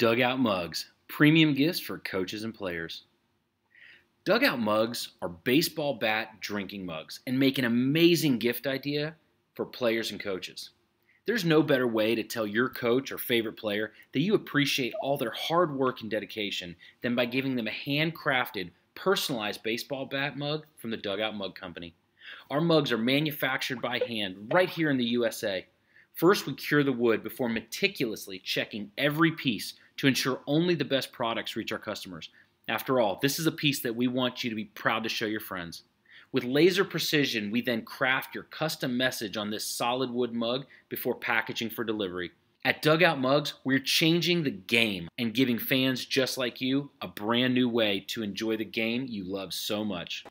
Dugout mugs, premium gifts for coaches and players. Dugout mugs are baseball bat drinking mugs and make an amazing gift idea for players and coaches. There's no better way to tell your coach or favorite player that you appreciate all their hard work and dedication than by giving them a handcrafted, personalized baseball bat mug from the Dugout Mug Company. Our mugs are manufactured by hand right here in the USA. First, we cure the wood before meticulously checking every piece to ensure only the best products reach our customers. After all, this is a piece that we want you to be proud to show your friends. With laser precision, we then craft your custom message on this solid wood mug before packaging for delivery. At Dugout Mugs, we're changing the game and giving fans just like you a brand new way to enjoy the game you love so much.